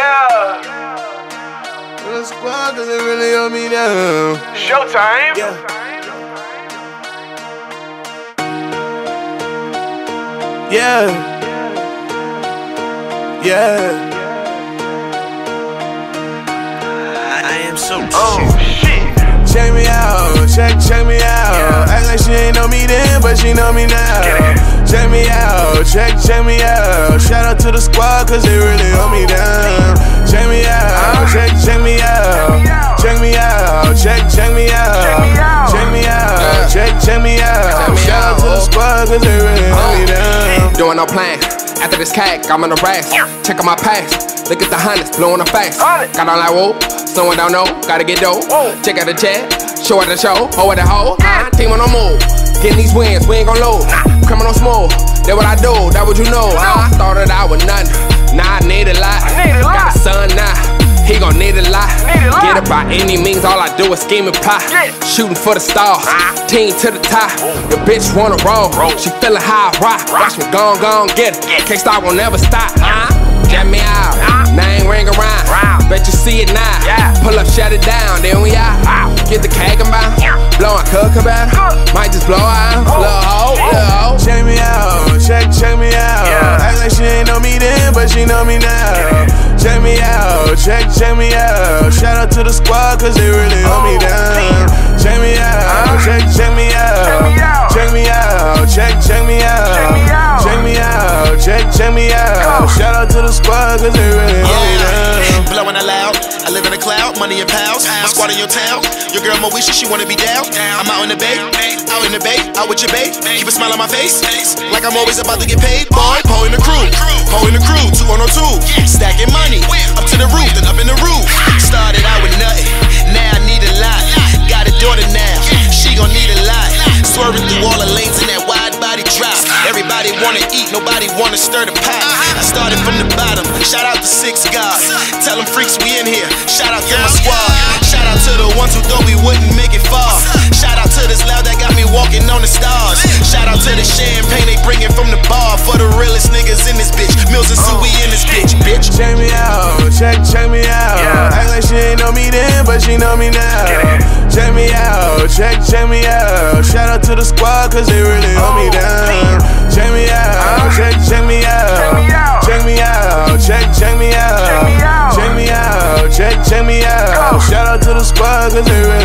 Yeah. The squad cause it really hold me down. Showtime. Yeah. Yeah. Yeah. I am so Oh shit. Check me out, check, check me out. Yeah. Act like she ain't know me then, but she know me now. Check me out, check, check me out. Shout out to the squad, cause they really check, check me out. Check me out, check, check me out. Check me Shout out to the out. squad, cause they really hold me down. Doing no plan. After this cack, I'm on the racks. Check out my packs. Look at the hundreds, blowing the facts. Got on like whoa. Someone don't know, gotta get dope. Check out the chat, show at the show, hoe at the hoe. Uh, team on the move. Getting these wins, we ain't gon' lose. Criminal smooth, that what I do, that what you know. I started out with nothing, now Need a lot. Get it by any means, all I do is scheme and pie. Yeah. Shooting for the stars, team to the top. Your bitch wanna roll, she feeling how I rock. Watch me gone, gone, get it. Can't stop, won't never stop. Huh? Get me out, uh-huh. name ring around. Round. Bet you see it now. Yeah. Pull up, shut it down, then we out. Get the keg about, blowing cook about. Cook. Might just blow out, Whoa. little hoe, little hoe. Check me out, check, check me out. Yeah. Act like she ain't know me then, but she know me now. Check me out, check, check me out. Shout out to the squad, cause they really hold me Oh, down. Check me out, check, check me out. Check me out. Check me out, check, check me out. Check me out. Check check, check me out. Go. Shout out to the squad, cause they really hold me down. Yeah, blowing it loud. I live in a cloud, money in pals. My squad in your town. Your girl Moesha, she wanna be down. I'm out in the bay, out in the bay, out with your babe. Keep a smile on my face, like I'm always about to get paid. Boy, Poe in the crew, Poe in the crew, two on two. Stacking money, wanna stir the pot. I started from the bottom. Shout out to Six God. Tell them freaks we in here. Shout out to my squad. Shout out to the ones who thought we wouldn't make it far. Shout out to this loud that got me walking on the stars. Shout out to the champagne they bringing from the bar for the realest niggas in this bitch. Millz and Su, we in this bitch, bitch. Check me out, check, check me out. Yeah. Act like she ain't know me then, but she know me now. Check me out, check, check me out. Shout out to the squad, cause they really hold me Oh, down. Cause they really